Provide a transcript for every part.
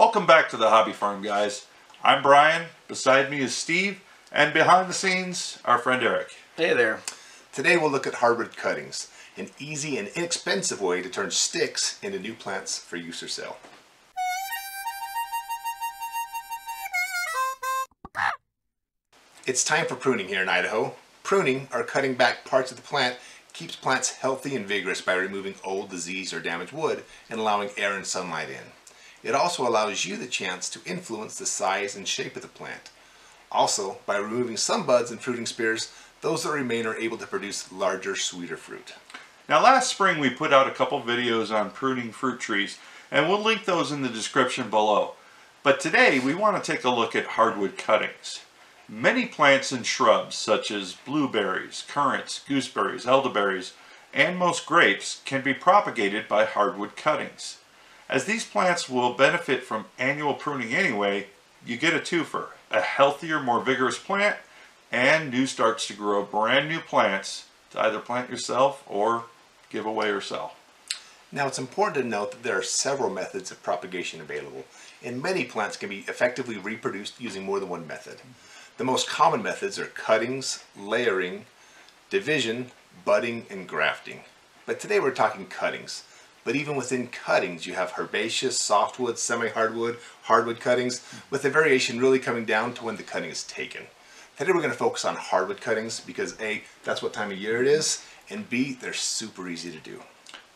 Welcome back to the Hobby Farm, guys. I'm Brian, beside me is Steve, and behind the scenes, our friend Eric. Hey there. Today we'll look at hardwood cuttings, an easy and inexpensive way to turn sticks into new plants for use or sale. It's time for pruning here in Idaho. Pruning, or cutting back parts of the plant, keeps plants healthy and vigorous by removing old, diseased, or damaged wood and allowing air and sunlight in. It also allows you the chance to influence the size and shape of the plant. Also, by removing some buds and fruiting spears, those that remain are able to produce larger, sweeter fruit. Now last spring we put out a couple videos on pruning fruit trees, and we'll link those in the description below. But today we want to take a look at hardwood cuttings. Many plants and shrubs such as blueberries, currants, gooseberries, elderberries, and most grapes can be propagated by hardwood cuttings. As these plants will benefit from annual pruning anyway, you get a twofer, a healthier, more vigorous plant, and new starts to grow brand new plants to either plant yourself or give away or sell. Now it's important to note that there are several methods of propagation available, and many plants can be effectively reproduced using more than one method. The most common methods are cuttings, layering, division, budding, and grafting. But today we're talking cuttings. But even within cuttings, you have herbaceous, softwood, semi-hardwood, hardwood cuttings, with the variation really coming down to when the cutting is taken. Today we're going to focus on hardwood cuttings because A, that's what time of year it is, and B, they're super easy to do.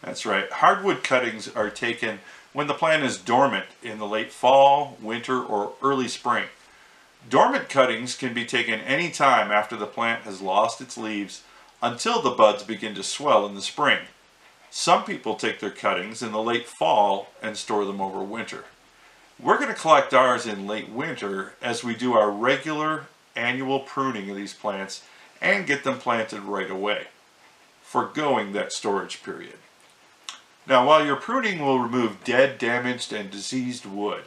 That's right. Hardwood cuttings are taken when the plant is dormant in the late fall, winter, or early spring. Dormant cuttings can be taken any time after the plant has lost its leaves until the buds begin to swell in the spring. Some people take their cuttings in the late fall and store them over winter. We're going to collect ours in late winter as we do our regular annual pruning of these plants and get them planted right away, foregoing that storage period. Now while your pruning will remove dead, damaged, and diseased wood,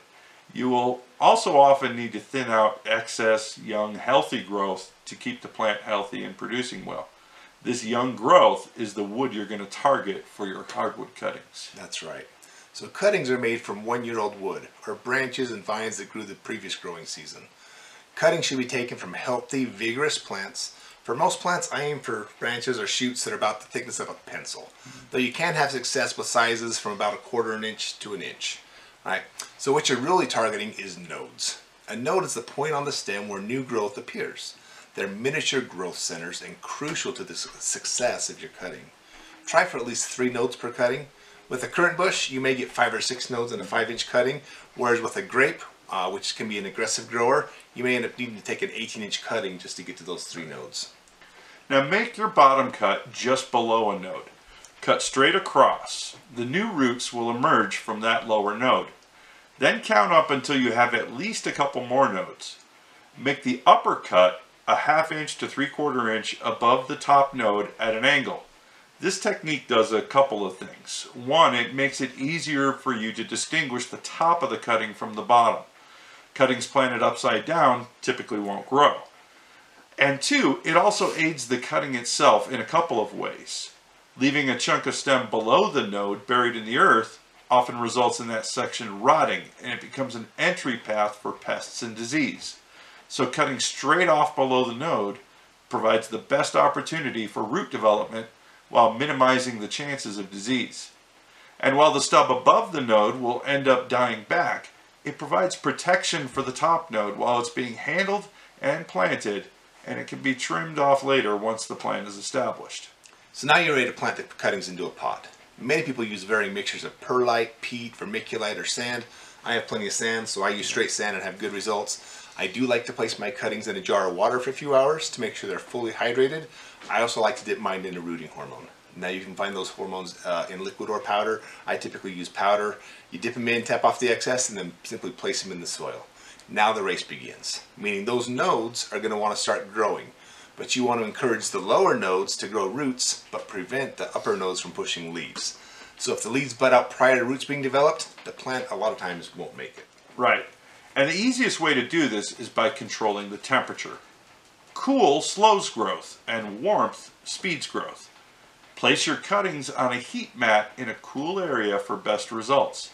you will also often need to thin out excess young, healthy growth to keep the plant healthy and producing well. This young growth is the wood you're going to target for your hardwood cuttings. That's right. So cuttings are made from one-year-old wood, or branches and vines that grew the previous growing season. Cuttings should be taken from healthy, vigorous plants. For most plants, I aim for branches or shoots that are about the thickness of a pencil, mm -hmm. though you can have success with sizes from about a quarter an inch to an inch. All right, so what you're really targeting is nodes. A node is the point on the stem where new growth appears. They're miniature growth centers and crucial to the success of your cutting. Try for at least three nodes per cutting. With a currant bush, you may get five or six nodes in a five inch cutting, whereas with a grape, uh, which can be an aggressive grower, you may end up needing to take an 18 inch cutting just to get to those three nodes. Now make your bottom cut just below a node. Cut straight across. The new roots will emerge from that lower node. Then count up until you have at least a couple more nodes. Make the upper cut a half inch to three quarter inch above the top node at an angle. This technique does a couple of things. One, it makes it easier for you to distinguish the top of the cutting from the bottom. Cuttings planted upside down typically won't grow. And two, it also aids the cutting itself in a couple of ways. Leaving a chunk of stem below the node buried in the earth often results in that section rotting and it becomes an entry path for pests and disease. So cutting straight off below the node provides the best opportunity for root development while minimizing the chances of disease. And while the stub above the node will end up dying back, it provides protection for the top node while it's being handled and planted and it can be trimmed off later once the plant is established. So now you're ready to plant the cuttings into a pot. Many people use varying mixtures of perlite, peat, vermiculite, or sand. I have plenty of sand, so I use straight sand and have good results. I do like to place my cuttings in a jar of water for a few hours to make sure they're fully hydrated. I also like to dip mine in a rooting hormone. Now you can find those hormones uh, in liquid or powder. I typically use powder. You dip them in, tap off the excess, and then simply place them in the soil. Now the race begins, meaning those nodes are going to want to start growing. But you want to encourage the lower nodes to grow roots, but prevent the upper nodes from pushing leaves. So if the leaves bud out prior to roots being developed, the plant a lot of times won't make it. Right. And the easiest way to do this is by controlling the temperature. Cool slows growth and warmth speeds growth. Place your cuttings on a heat mat in a cool area for best results.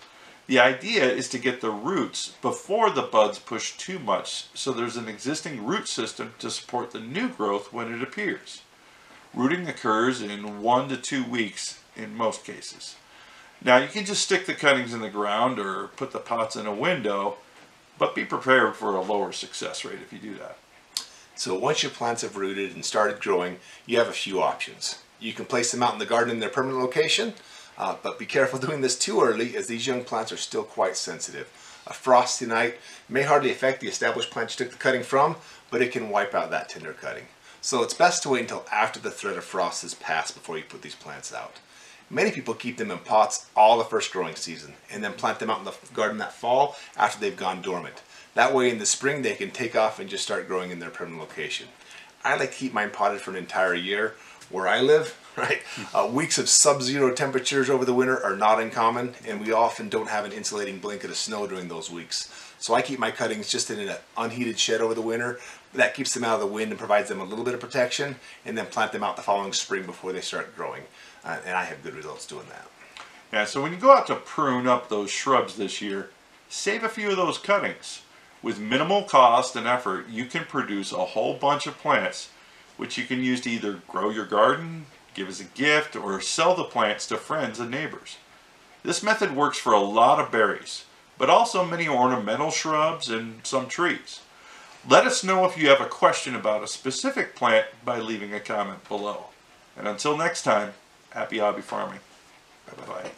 The idea is to get the roots before the buds push too much so there's an existing root system to support the new growth when it appears. Rooting occurs in one to two weeks in most cases. Now you can just stick the cuttings in the ground or put the pots in a window, but be prepared for a lower success rate if you do that. So once your plants have rooted and started growing, you have a few options. You can place them out in the garden in their permanent location, uh, but be careful doing this too early as these young plants are still quite sensitive. A frosty night may hardly affect the established plant you took the cutting from, but it can wipe out that tender cutting. So it's best to wait until after the threat of frost has passed before you put these plants out. Many people keep them in pots all the first growing season and then plant them out in the garden that fall after they've gone dormant. That way in the spring they can take off and just start growing in their permanent location. I like to keep mine potted for an entire year. Where I live, right, uh, weeks of sub-zero temperatures over the winter are not uncommon and we often don't have an insulating blanket of snow during those weeks. So I keep my cuttings just in an unheated shed over the winter. That keeps them out of the wind and provides them a little bit of protection and then plant them out the following spring before they start growing. Uh, and I have good results doing that. Yeah, so when you go out to prune up those shrubs this year, save a few of those cuttings. With minimal cost and effort, you can produce a whole bunch of plants, which you can use to either grow your garden, give as a gift, or sell the plants to friends and neighbors. This method works for a lot of berries, but also many ornamental shrubs and some trees. Let us know if you have a question about a specific plant by leaving a comment below. And until next time, happy hobby farming. Bye bye.